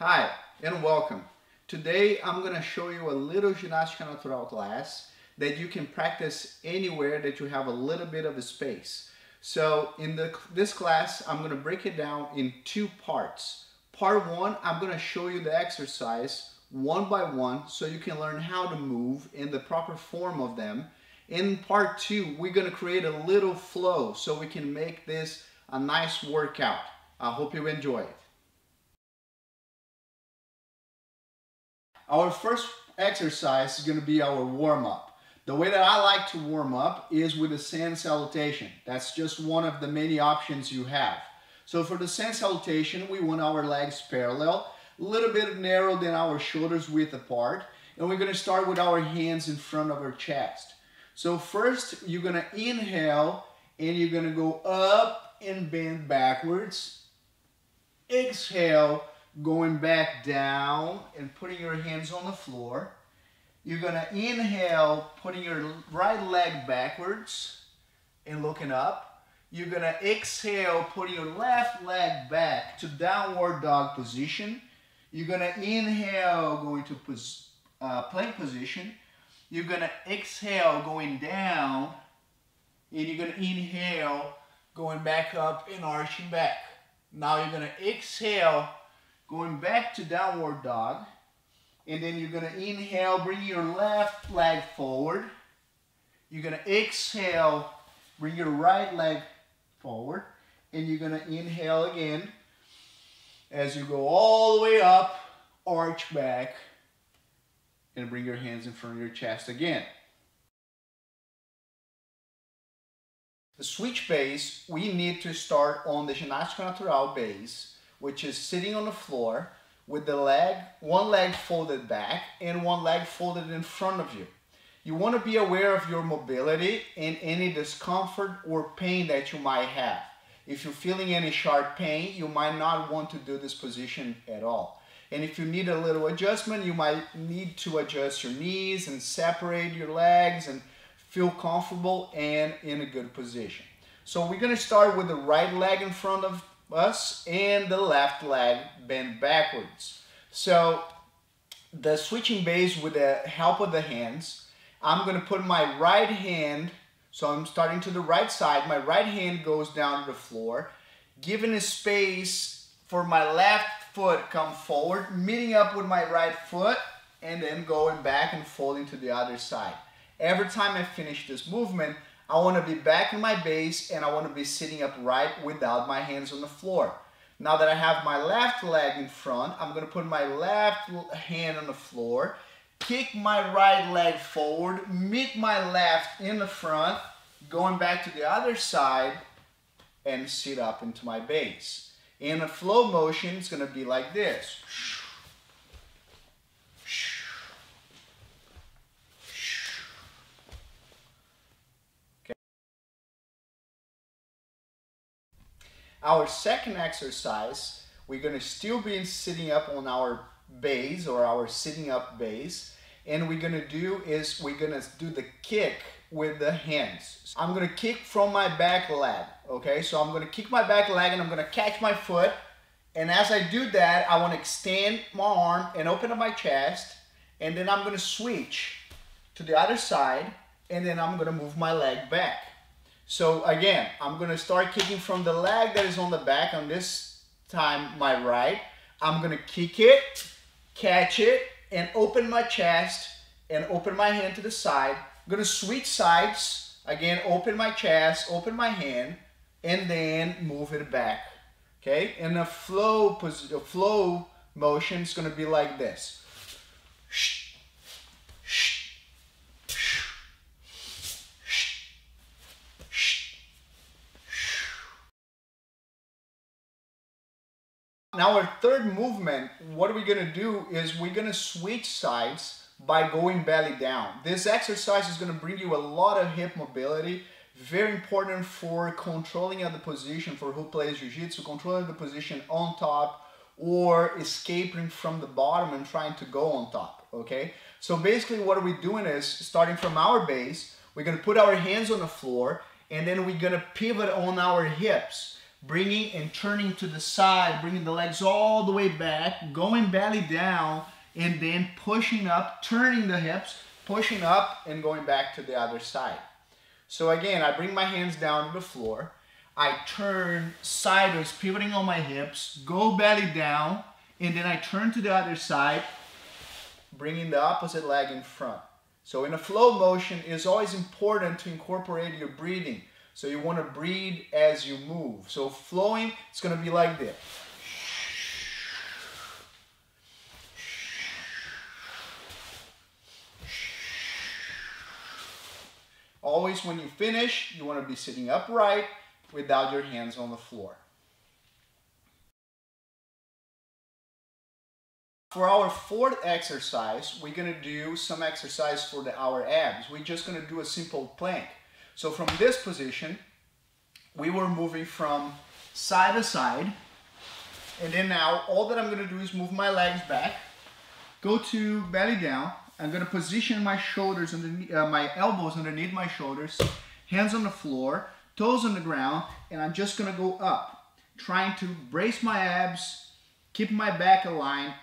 Hi and welcome. Today I'm going to show you a little Ginástica Natural class that you can practice anywhere that you have a little bit of a space. So in the, this class I'm going to break it down in two parts. Part one I'm going to show you the exercise one by one so you can learn how to move in the proper form of them. In part two we're going to create a little flow so we can make this a nice workout. I hope you enjoy it. Our first exercise is going to be our warm-up. The way that I like to warm up is with a sun salutation. That's just one of the many options you have. So for the sun salutation, we want our legs parallel, a little bit narrow than our shoulders width apart. And we're going to start with our hands in front of our chest. So first, you're going to inhale and you're going to go up and bend backwards. Exhale, going back down and putting your hands on the floor. You're gonna inhale, putting your right leg backwards and looking up. You're gonna exhale, putting your left leg back to downward dog position. You're gonna inhale, going to pos uh, plank position. You're gonna exhale, going down. And you're gonna inhale, going back up and arching back. Now you're gonna exhale, going back to downward dog. And then you're gonna inhale, bring your left leg forward. You're gonna exhale, bring your right leg forward. And you're gonna inhale again as you go all the way up, arch back, and bring your hands in front of your chest again. The switch base, we need to start on the Ginástica Natural base which is sitting on the floor with the leg, one leg folded back and one leg folded in front of you. You want to be aware of your mobility and any discomfort or pain that you might have. If you're feeling any sharp pain, you might not want to do this position at all. And if you need a little adjustment, you might need to adjust your knees and separate your legs and feel comfortable and in a good position. So we're going to start with the right leg in front of us and the left leg bent backwards. So the switching base with the help of the hands, I'm going to put my right hand, so I'm starting to the right side, my right hand goes down to the floor, giving a space for my left foot come forward, meeting up with my right foot, and then going back and folding to the other side. Every time I finish this movement, I want to be back in my base and I want to be sitting upright without my hands on the floor. Now that I have my left leg in front, I'm going to put my left hand on the floor, kick my right leg forward, meet my left in the front, going back to the other side, and sit up into my base. In a flow motion, it's going to be like this. Our second exercise, we're gonna still be sitting up on our base or our sitting up base. And we're gonna do is we're gonna do the kick with the hands. I'm gonna kick from my back leg, okay? So I'm gonna kick my back leg and I'm gonna catch my foot. And as I do that, I wanna extend my arm and open up my chest. And then I'm gonna switch to the other side and then I'm gonna move my leg back. So again, I'm gonna start kicking from the leg that is on the back, on this time my right. I'm gonna kick it, catch it, and open my chest, and open my hand to the side. I'm gonna switch sides, again, open my chest, open my hand, and then move it back, okay? And the flow, a flow motion is gonna be like this. Now our third movement, what we're gonna do is we're gonna switch sides by going belly down. This exercise is gonna bring you a lot of hip mobility, very important for controlling the position for who plays Jiu-Jitsu, controlling the position on top or escaping from the bottom and trying to go on top, okay? So basically what are we're doing is, starting from our base, we're gonna put our hands on the floor and then we're gonna pivot on our hips bringing and turning to the side, bringing the legs all the way back, going belly down, and then pushing up, turning the hips, pushing up, and going back to the other side. So again, I bring my hands down to the floor. I turn sideways, pivoting on my hips, go belly down, and then I turn to the other side, bringing the opposite leg in front. So in a flow motion, it's always important to incorporate your breathing. So you want to breathe as you move. So flowing, it's going to be like this. Always when you finish, you want to be sitting upright without your hands on the floor. For our fourth exercise, we're going to do some exercise for the, our abs. We're just going to do a simple plank. So from this position, we were moving from side to side. And then now, all that I'm going to do is move my legs back, go to belly down, I'm gonna position my shoulders underneath, uh, my elbows underneath my shoulders, hands on the floor, toes on the ground, and I'm just gonna go up, trying to brace my abs, keep my back aligned,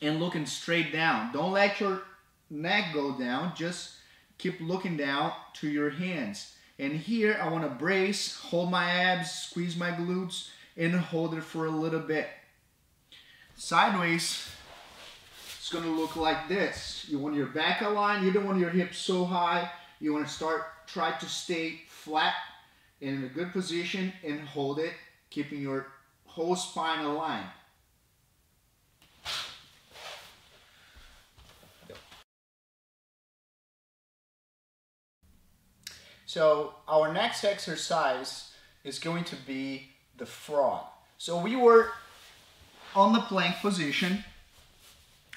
and looking straight down. Don't let your neck go down, just keep looking down to your hands. And here I wanna brace, hold my abs, squeeze my glutes, and hold it for a little bit. Sideways, it's going to look like this. You want your back aligned. You don't want your hips so high. You want to start, try to stay flat in a good position and hold it, keeping your whole spine aligned. So our next exercise is going to be the frog. So we were on the plank position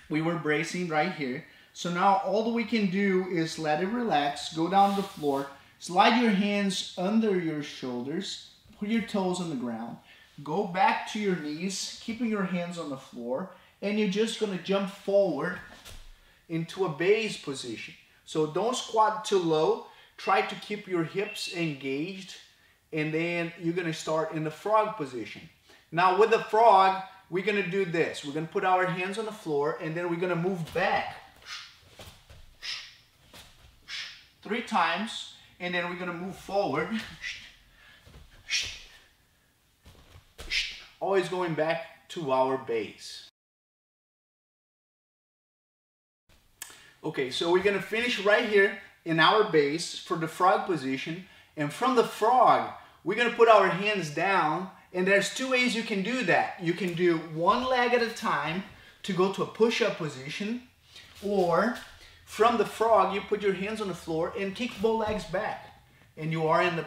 we were bracing right here. So now all that we can do is let it relax, go down to the floor, slide your hands under your shoulders, put your toes on the ground, go back to your knees, keeping your hands on the floor, and you're just gonna jump forward into a base position. So don't squat too low, try to keep your hips engaged, and then you're gonna start in the frog position. Now with the frog, we're to do this. We're to put our hands on the floor and then we're to move back three times and then we're to move forward. Always going back to our base. Okay, so we're to finish right here in our base for the frog position. And from the frog, we're to put our hands down and there's two ways you can do that. You can do one leg at a time to go to a push-up position, or from the frog, you put your hands on the floor and kick both legs back, and you are in the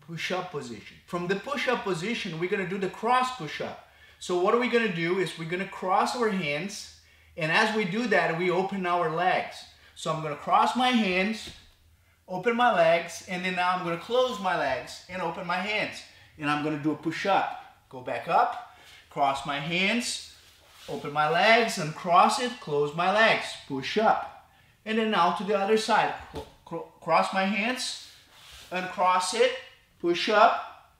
push-up position. From the push-up position, we're gonna do the cross push-up. So what are we gonna do is we're gonna cross our hands, and as we do that, we open our legs. So I'm gonna cross my hands, open my legs, and then now I'm gonna close my legs and open my hands and I'm going to do a push-up. Go back up, cross my hands, open my legs, and cross it, close my legs, push up. And then now to the other side. Cross my hands, uncross it, push up,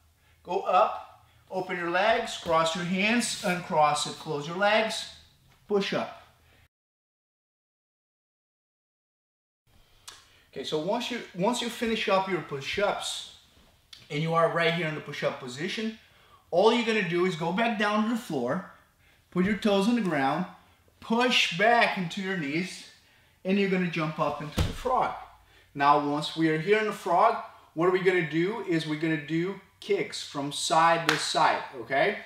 go up, open your legs, cross your hands, uncross it, close your legs, push up. Okay, so once you once you finish up your push-ups, and you are right here in the push-up position, all you're gonna do is go back down to the floor, put your toes on the ground, push back into your knees, and you're gonna jump up into the frog. Now, once we are here in the frog, what are we gonna do is we're gonna do kicks from side to side, okay?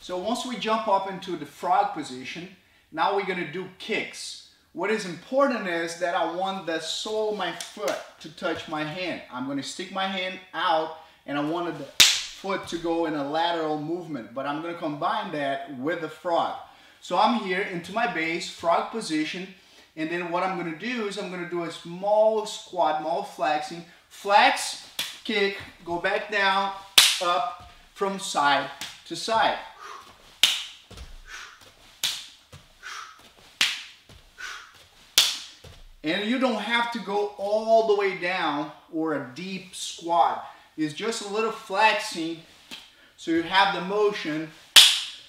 So once we jump up into the frog position, now we're gonna do kicks. What is important is that I want the sole of my foot to touch my hand. I'm going to stick my hand out and I wanted the foot to go in a lateral movement, but I'm going to combine that with the frog. So I'm here into my base, frog position, and then what I'm going to do is I'm going to do a small squat, small flexing, flex, kick, go back down, up, from side to side. And you don't have to go all the way down or a deep squat. It's just a little flexing so you have the motion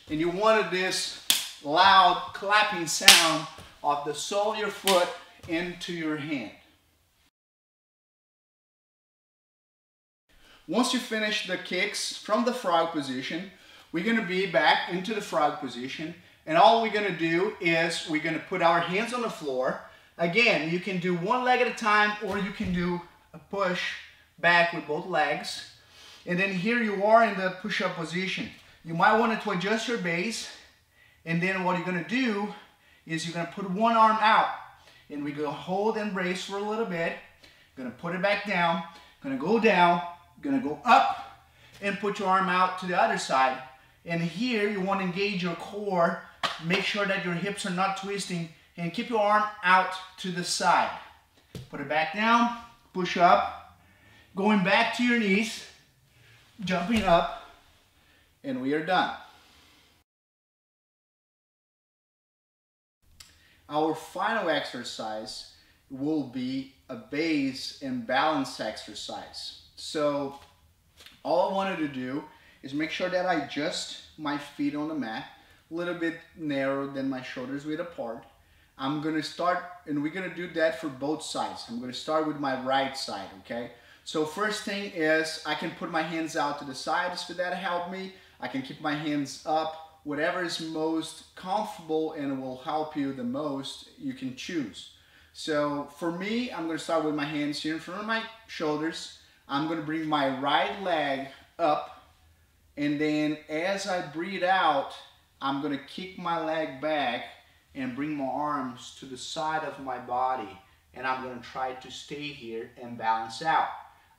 and you wanted this loud clapping sound of the sole of your foot into your hand. Once you finish the kicks from the frog position, we're gonna be back into the frog position and all we're gonna do is we're gonna put our hands on the floor. Again, you can do one leg at a time or you can do a push back with both legs. And then here you are in the push-up position. You might want to adjust your base and then what you're gonna do is you're gonna put one arm out and we're gonna hold and brace for a little bit. Gonna put it back down, gonna go down, gonna go up and put your arm out to the other side. And here you wanna engage your core, make sure that your hips are not twisting and keep your arm out to the side. Put it back down, push up, going back to your knees, jumping up, and we are done. Our final exercise will be a base and balance exercise. So all I wanted to do is make sure that I adjust my feet on the mat, a little bit narrow than my shoulders width apart. I'm gonna start, and we're gonna do that for both sides. I'm gonna start with my right side, okay? So first thing is I can put my hands out to the sides for that help me. I can keep my hands up whatever is most comfortable and will help you the most, you can choose. So for me, I'm gonna start with my hands here in front of my shoulders. I'm gonna bring my right leg up and then as I breathe out, I'm gonna kick my leg back and bring my arms to the side of my body and I'm gonna try to stay here and balance out.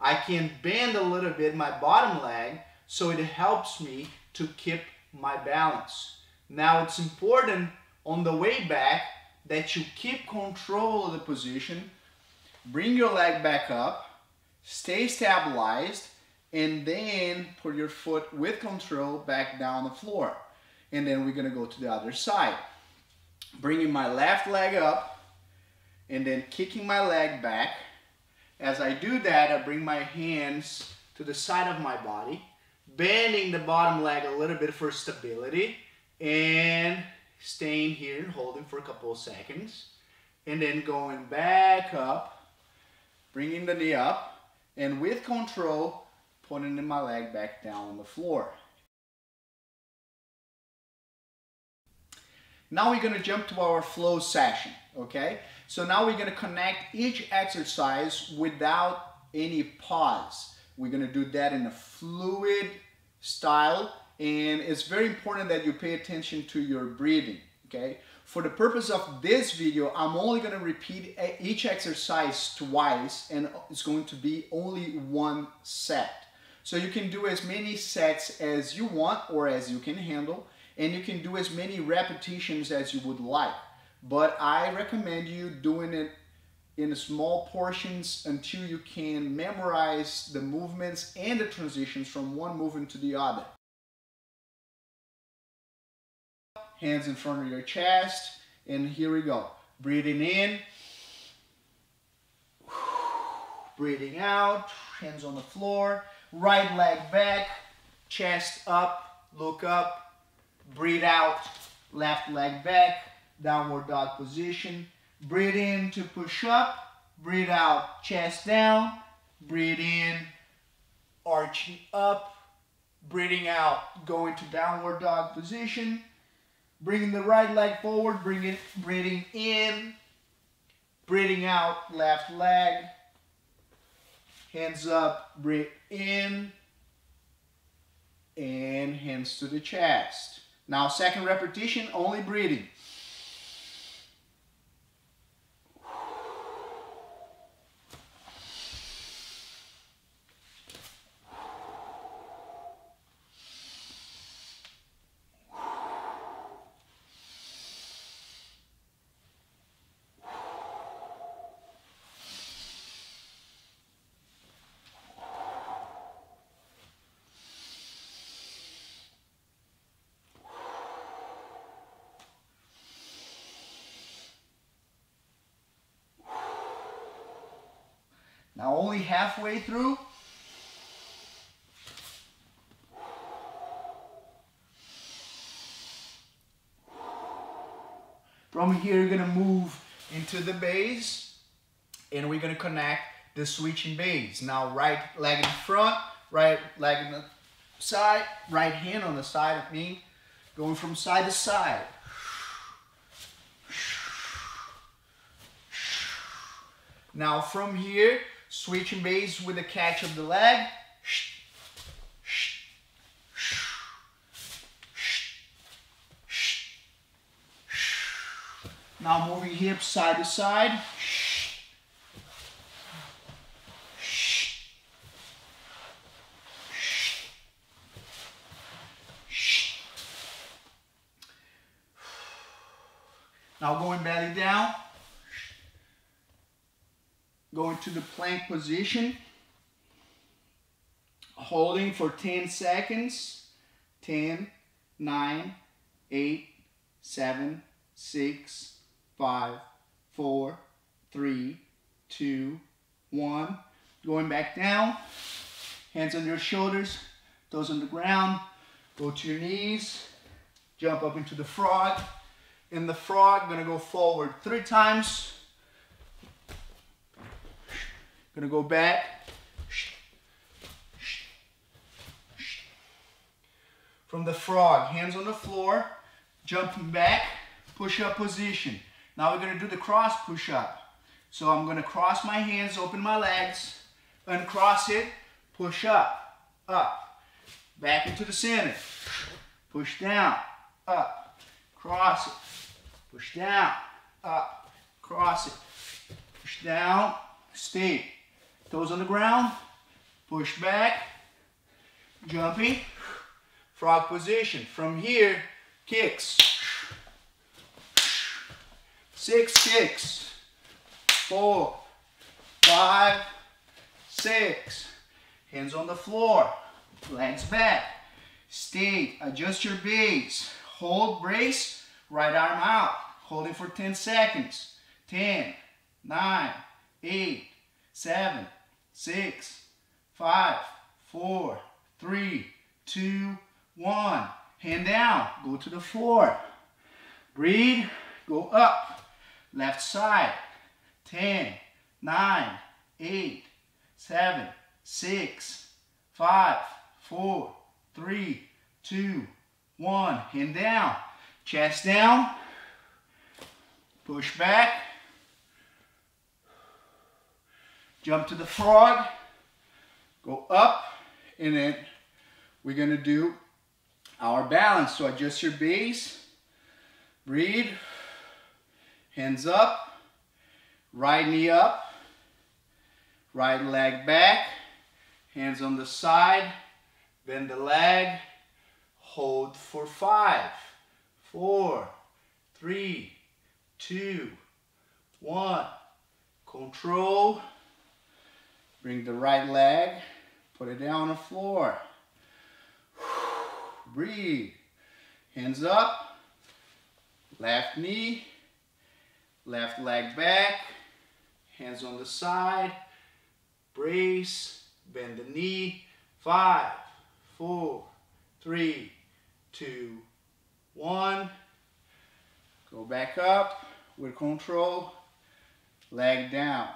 I can bend a little bit my bottom leg so it helps me to keep my balance. Now it's important on the way back that you keep control of the position, bring your leg back up, stay stabilized, and then put your foot with control back down the floor. And then we're gonna go to the other side. Bringing my left leg up, and then kicking my leg back. As I do that, I bring my hands to the side of my body, bending the bottom leg a little bit for stability and staying here holding for a couple of seconds and then going back up bringing the knee up and with control putting my leg back down on the floor now we're going to jump to our flow session okay so now we're going to connect each exercise without any pause we're going to do that in a fluid style and it's very important that you pay attention to your breathing, okay? For the purpose of this video, I'm only going to repeat each exercise twice and it's going to be only one set. So you can do as many sets as you want or as you can handle and you can do as many repetitions as you would like. But I recommend you doing it in small portions until you can memorize the movements and the transitions from one movement to the other. Hands in front of your chest, and here we go. Breathing in, breathing out, hands on the floor, right leg back, chest up, look up, breathe out, left leg back, downward dog position, Breathe in to push up. Breathe out, chest down. Breathe in, arching up. Breathing out, going to downward dog position. Bringing the right leg forward, bring it, breathing in. Breathing out, left leg. Hands up, breathe in. And hands to the chest. Now second repetition, only breathing. Now only halfway through. From here, you're gonna move into the base and we're gonna connect the switching base. Now right leg in front, right leg in the side, right hand on the side of me, going from side to side. Now from here, switching base with the catch of the leg. Now moving hips side to side. Now going belly down. Going to the plank position. Holding for 10 seconds. 10, 9, 8, 7, 6, 5, 4, 3, 2, 1. Going back down. Hands on your shoulders. Toes on the ground. Go to your knees. Jump up into the frog in the frog. Gonna go forward three times. Gonna go back. From the frog, hands on the floor, jumping back, push up position. Now we're gonna do the cross push up. So I'm gonna cross my hands, open my legs, uncross it, push up, up, back into the center, push down, up, cross it, Push down, up, cross it. Push down, stay. Toes on the ground, push back, jumping, frog position. From here, kicks. Six kicks, four, five, six. Hands on the floor, legs back. Stay, adjust your base. Hold, brace, Right arm out, holding for 10 seconds. 10, 9, 8, 7, 6, 5, 4, 3, 2, 1. Hand down, go to the floor. Breathe, go up. Left side. 10, 9, 8, 7, 6, 5, 4, 3, 2, 1. Hand down. Chest down. Push back. Jump to the frog. Go up. And then we're to do our balance. So adjust your base. Breathe. Hands up. Right knee up. Right leg back. Hands on the side. Bend the leg. Hold for five four, three, two, one. Control. Bring the right leg, put it down on the floor. Breathe. Hands up. Left knee. Left leg back. Hands on the side. Brace. Bend the knee. Five, four, three, two, one. Go back up with control. Leg down.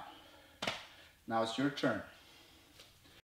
Now it's your turn.